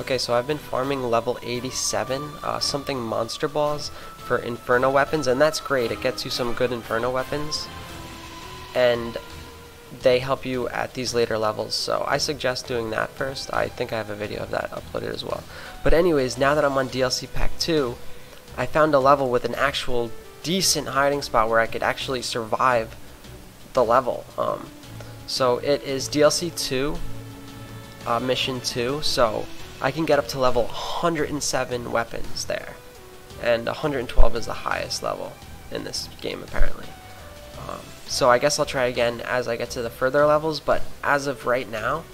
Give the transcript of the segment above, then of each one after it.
Okay, so I've been farming level 87, uh, something monster balls for inferno weapons, and that's great. It gets you some good inferno weapons, and they help you at these later levels. So I suggest doing that first. I think I have a video of that uploaded as well. But anyways, now that I'm on DLC Pack 2, I found a level with an actual decent hiding spot where I could actually survive the level. Um, so it is DLC 2, uh, Mission 2. So I can get up to level 107 weapons there. And 112 is the highest level in this game apparently. Um, so I guess I'll try again as I get to the further levels, but as of right now,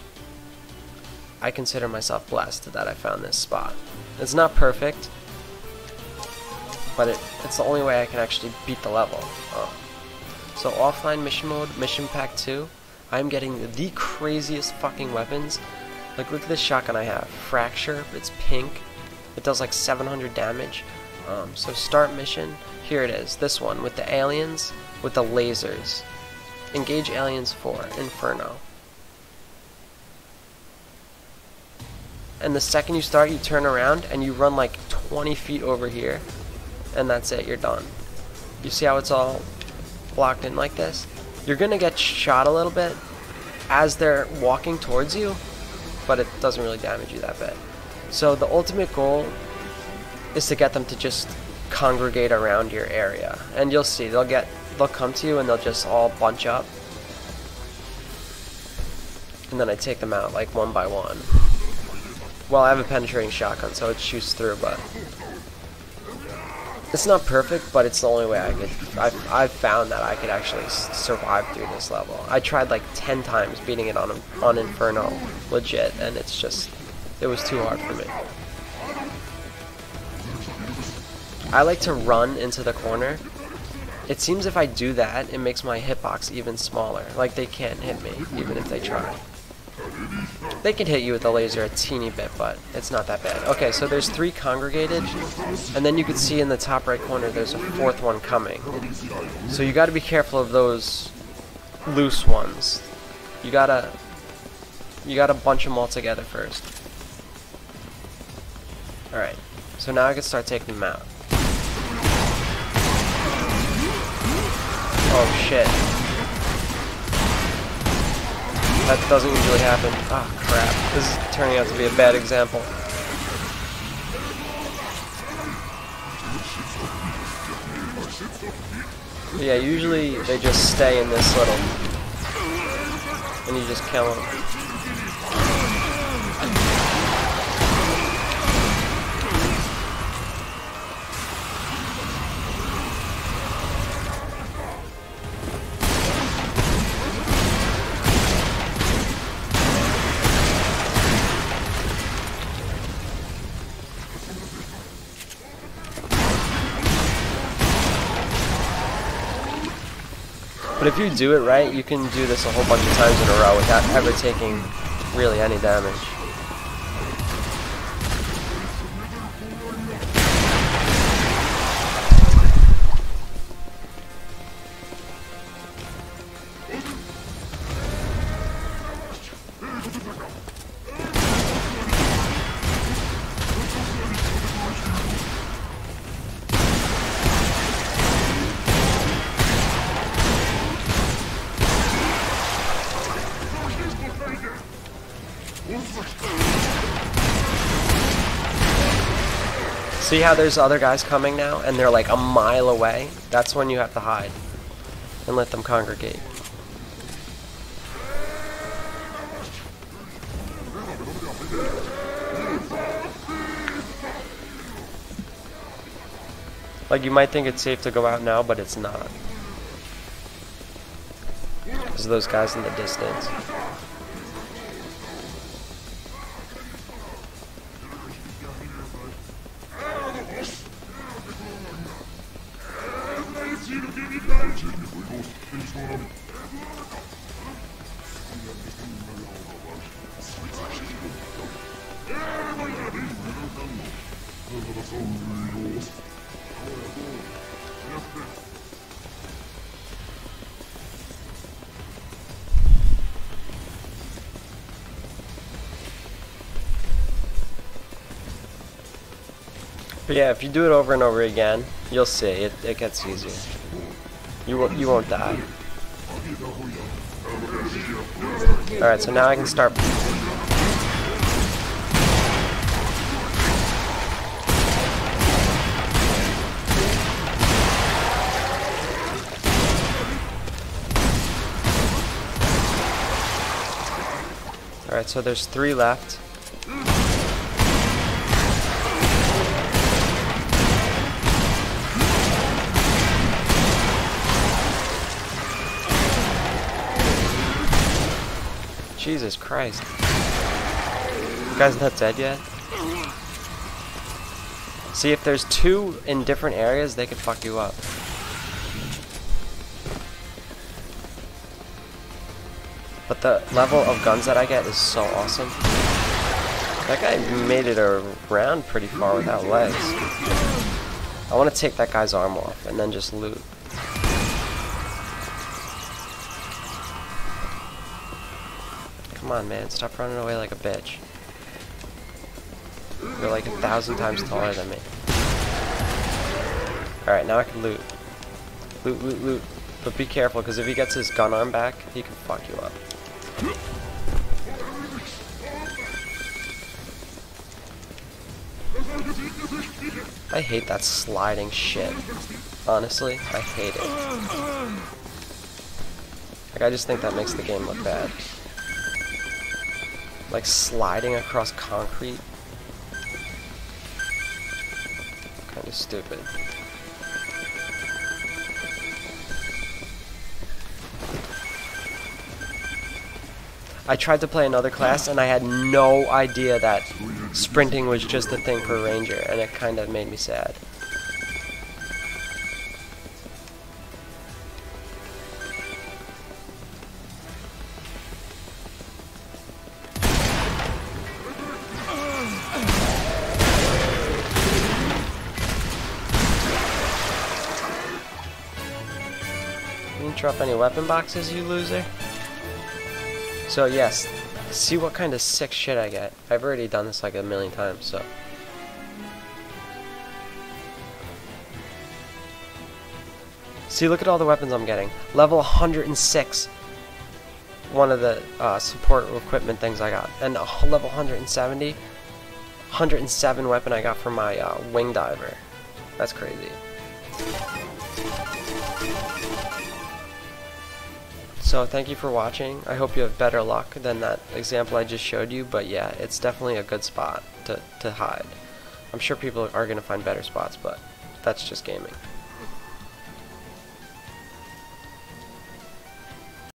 I consider myself blessed that I found this spot. It's not perfect, but it, it's the only way I can actually beat the level. Um, so offline mission mode, mission pack 2, I'm getting the craziest fucking weapons like, look at this shotgun I have. Fracture, it's pink. It does like 700 damage. Um, so start mission. Here it is. This one with the aliens, with the lasers. Engage aliens 4, Inferno. And the second you start, you turn around and you run like 20 feet over here. And that's it, you're done. You see how it's all blocked in like this? You're gonna get shot a little bit as they're walking towards you, but it doesn't really damage you that bad. So the ultimate goal is to get them to just congregate around your area. And you'll see, they'll get they'll come to you and they'll just all bunch up. And then I take them out like one by one. Well, I have a penetrating shotgun, so it shoots through, but it's not perfect, but it's the only way I could. I've, I've found that I could actually survive through this level. I tried like 10 times beating it on on Inferno, legit, and it's just, it was too hard for me. I like to run into the corner. It seems if I do that, it makes my hitbox even smaller. Like they can't hit me, even if they try. They can hit you with the laser a teeny bit, but it's not that bad. Okay, so there's three congregated, and then you can see in the top right corner there's a fourth one coming. So you gotta be careful of those loose ones. You gotta, you gotta bunch them all together first. Alright, so now I can start taking them out. Oh shit. That doesn't usually happen. Ah, oh, crap. This is turning out to be a bad example. But yeah, usually they just stay in this little... And you just kill them. But if you do it right, you can do this a whole bunch of times in a row without ever taking really any damage. See how there's other guys coming now and they're like a mile away? That's when you have to hide and let them congregate. Like you might think it's safe to go out now, but it's not. Because those guys in the distance. But yeah, if you do it over and over again, you'll see, it, it gets easier. You won't you won't die. All right, so now I can start. All right, so there's three left. Jesus Christ. You guy's not dead yet? See, if there's two in different areas, they could fuck you up. But the level of guns that I get is so awesome. That guy made it around pretty far without legs. I want to take that guy's arm off and then just loot. Come on, man. Stop running away like a bitch. You're like a thousand times taller than me. Alright, now I can loot. Loot, loot, loot. But be careful, because if he gets his gun arm back, he can fuck you up. I hate that sliding shit. Honestly, I hate it. Like, I just think that makes the game look bad like sliding across concrete. Kind of stupid. I tried to play another class and I had no idea that sprinting was just a thing for Ranger and it kind of made me sad. Drop any weapon boxes, you loser? So yes, see what kind of sick shit I get. I've already done this like a million times, so. See, look at all the weapons I'm getting. Level 106. One of the uh, support equipment things I got. And a level 170. 107 weapon I got from my uh, wing diver. That's crazy. So thank you for watching. I hope you have better luck than that example I just showed you, but yeah, it's definitely a good spot to, to hide. I'm sure people are going to find better spots, but that's just gaming.